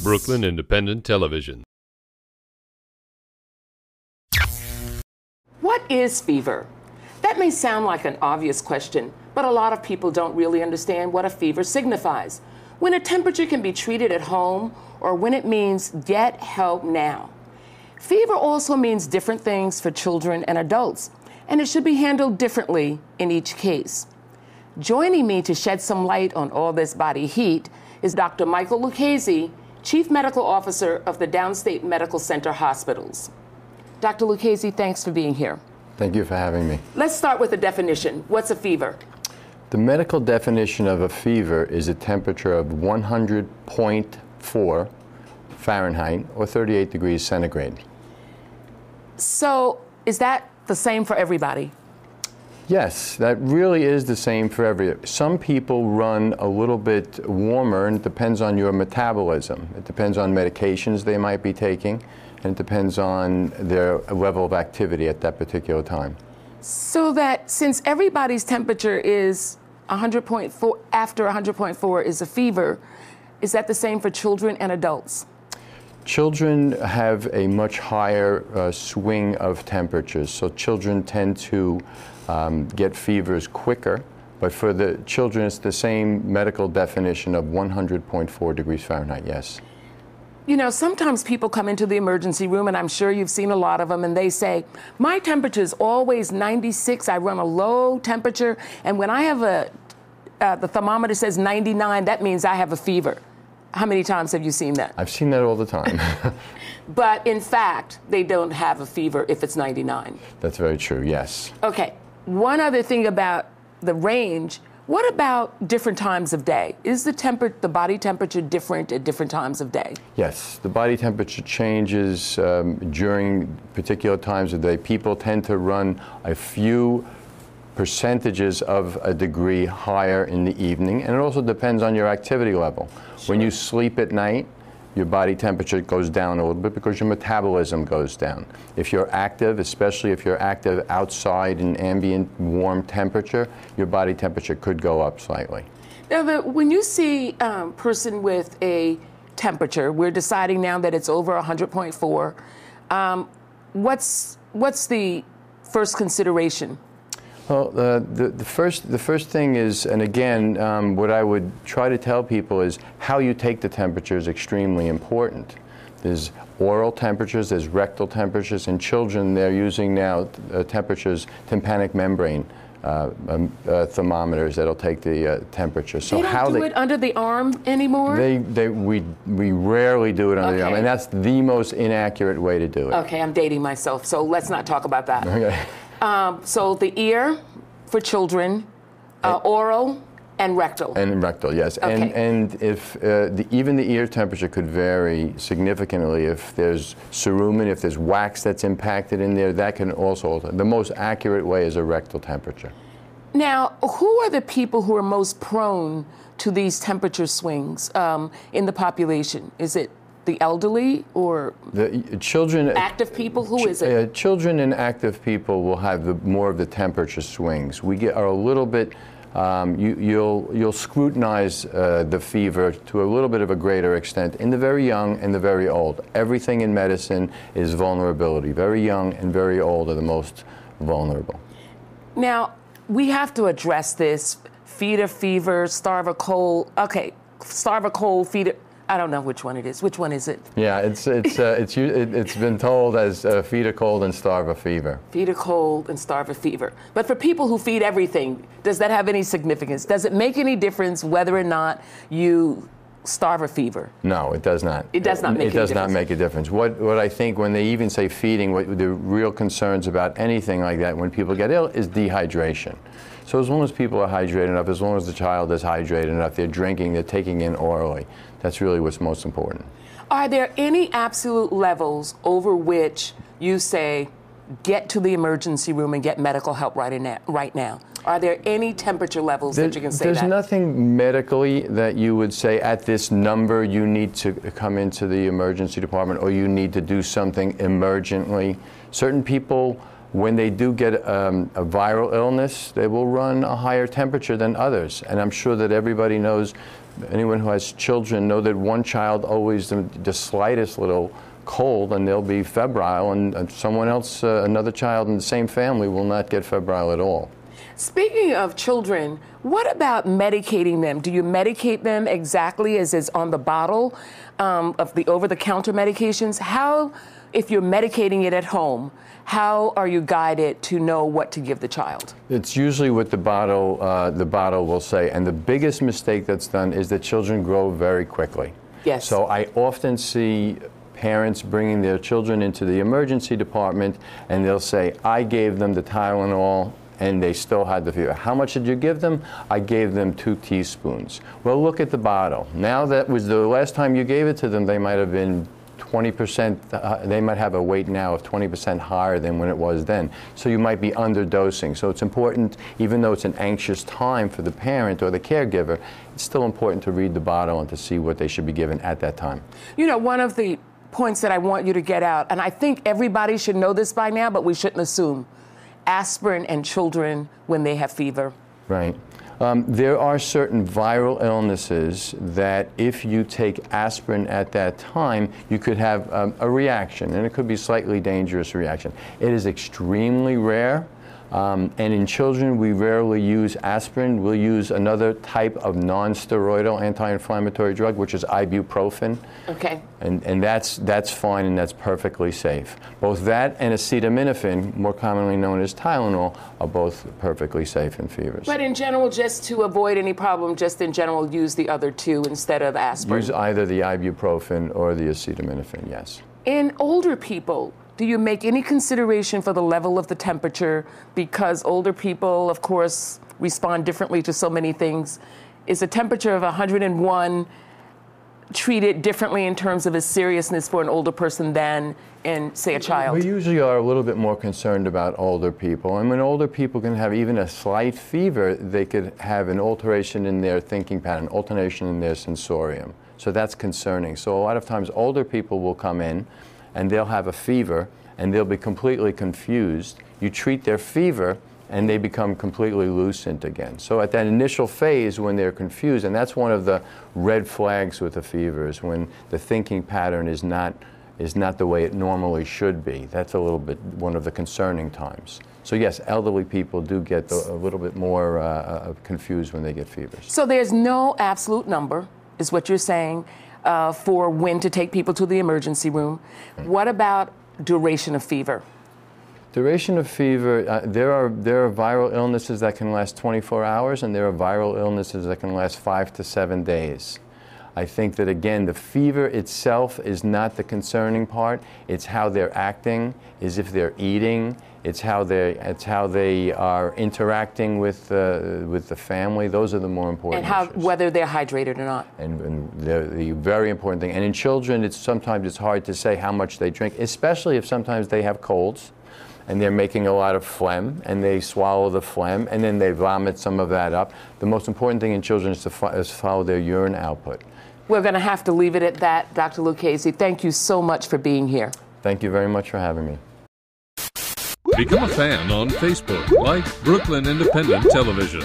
Brooklyn Independent Television. What is fever? That may sound like an obvious question, but a lot of people don't really understand what a fever signifies. When a temperature can be treated at home or when it means get help now. Fever also means different things for children and adults, and it should be handled differently in each case. Joining me to shed some light on all this body heat is Dr. Michael Lucchesi, Chief Medical Officer of the Downstate Medical Center Hospitals. Dr. Lucchesi, thanks for being here. Thank you for having me. Let's start with the definition. What's a fever? The medical definition of a fever is a temperature of 100.4 Fahrenheit or 38 degrees centigrade. So, is that the same for everybody? Yes, that really is the same for every. Some people run a little bit warmer, and it depends on your metabolism. It depends on medications they might be taking, and it depends on their level of activity at that particular time. So that since everybody's temperature is 100.4 after 100.4 is a fever, is that the same for children and adults? Children have a much higher uh, swing of temperatures, so children tend to um, get fevers quicker. But for the children, it's the same medical definition of 100.4 degrees Fahrenheit, yes. You know, sometimes people come into the emergency room, and I'm sure you've seen a lot of them, and they say, My temperature is always 96. I run a low temperature, and when I have a uh, the thermometer says 99, that means I have a fever. How many times have you seen that? I've seen that all the time. but in fact, they don't have a fever if it's 99. That's very true, yes. Okay. One other thing about the range, what about different times of day? Is the temper the body temperature different at different times of day? Yes, the body temperature changes um, during particular times of day. People tend to run a few percentages of a degree higher in the evening, and it also depends on your activity level. Sure. When you sleep at night, your body temperature goes down a little bit because your metabolism goes down. If you're active, especially if you're active outside in ambient warm temperature, your body temperature could go up slightly. Now, when you see a um, person with a temperature, we're deciding now that it's over 100.4. Um, what's what's the first consideration? Well, uh, the, the, first, the first thing is, and again, um, what I would try to tell people is how you take the temperature is extremely important. There's oral temperatures, there's rectal temperatures. In children, they're using now uh, temperatures, tympanic membrane uh, um, uh, thermometers that'll take the uh, temperature. So they don't how do they, it under the arm anymore? They, they, we, we rarely do it under okay. the arm, and that's the most inaccurate way to do it. Okay, I'm dating myself, so let's not talk about that. Okay. Um, so the ear for children, uh, oral, and rectal. And rectal, yes. Okay. And, and if uh, the, even the ear temperature could vary significantly if there's cerumen, if there's wax that's impacted in there, that can also alter. The most accurate way is a rectal temperature. Now, who are the people who are most prone to these temperature swings um, in the population? Is it the elderly or the children active people who is it uh, children and active people will have the, more of the temperature swings we get are a little bit um, you, will you'll, you'll scrutinize uh, the fever to a little bit of a greater extent in the very young and the very old. Everything in medicine is vulnerability. Very young and very old are the most vulnerable. Now, we have to address this feeder fever, starve a cold. Okay, starve a cold, feeder I don't know which one it is. Which one is it? Yeah, it's it's uh, it's it, has been told as uh, feed a cold and starve a fever. Feed a cold and starve a fever. But for people who feed everything, does that have any significance? Does it make any difference whether or not you starve a fever? No, it does not. It does not make. It does not make a difference. What what I think when they even say feeding, what the real concerns about anything like that when people get ill is dehydration. So as long as people are hydrated enough, as long as the child is hydrated enough, they're drinking, they're taking in orally. That's really what's most important. Are there any absolute levels over which you say, get to the emergency room and get medical help right, now, right now? Are there any temperature levels there, that you can say There's that? nothing medically that you would say at this number you need to come into the emergency department or you need to do something emergently. Certain people when they do get um, a viral illness, they will run a higher temperature than others. And I'm sure that everybody knows anyone who has children know that one child always the, the slightest little cold and they'll be febrile, and, someone else, uh, another child in the same family, will not get febrile at all. Speaking of children, what about medicating them? Do you medicate them exactly as is on the bottle um, of the over the counter medications? How, if you're medicating it at home, how are you guided to know what to give the child? It's usually what the bottle, uh, the bottle will say. And the biggest mistake that's done is that children grow very quickly. Yes. So I often see parents bringing their children into the emergency department and they'll say, I gave them the Tylenol and they still had the fever. How much did you give them? I gave them two teaspoons. Well, look at the bottle. Now that was the last time you gave it to them, they might have been 20%, uh, they might have a weight now of 20% higher than when it was then. So you might be underdosing. So it's important, even though it's an anxious time for the parent or the caregiver, it's still important to read the bottle and to see what they should be given at that time. You know, one of the points that I want you to get out, and I think everybody should know this by now, but we shouldn't assume aspirin and children when they have fever. Right. Um, there are certain viral illnesses that if you take aspirin at that time, you could have um, a reaction, and it could be slightly dangerous reaction. It is extremely rare. Um, and in children, we rarely use aspirin. We'll use another type of non-steroidal anti-inflammatory drug, which is ibuprofen. Okay. And, and that's, that's fine and that's perfectly safe. Both that and acetaminophen, more commonly known as Tylenol, are both perfectly safe in fevers. But in general, just to avoid any problem, just in general, use the other two instead of aspirin. Use either the ibuprofen or the acetaminophen, yes. In older people, do you make any consideration for the level of the temperature? Because older people, of course, respond differently to so many things. Is a temperature of 101 treated differently in terms of its seriousness for an older person than in, say, a child? We usually are a little bit more concerned about older people. And when older people can have even a slight fever, they could have an alteration in their thinking pattern, alteration in their sensorium. So that's concerning. So a lot of times older people will come in and they'll have a fever and they'll be completely confused. You treat their fever and they become completely lucent again. So at that initial phase when they're confused, and that's one of the red flags with the fever is when the thinking pattern is not is not the way it normally should be. That's a little bit one of the concerning times. So yes, elderly people do get a little bit more uh, uh, confused when they get fevers. So there's no absolute number, is what you're saying uh, for when to take people to the emergency room. What about duration of fever? Duration of fever, uh, there, are, there are viral illnesses that can last 24 hours, and there are viral illnesses that can last five to seven days. I think that again, the fever itself is not the concerning part. It's how they're acting, is if they're eating, it's how they it's how they are interacting with uh, with the family. Those are the more important. And how issues. whether they're hydrated or not. And, and the, the very important thing. And in children, it's sometimes it's hard to say how much they drink, especially if sometimes they have colds and they're making a lot of phlegm and they swallow the phlegm and then they vomit some of that up. The most important thing in children is to fo- is follow their urine output. We're going to have to leave it at that, Dr. Lucchesi. Thank you so much for being here. Thank you very much for having me. Become a fan on Facebook. Like Brooklyn Independent Television.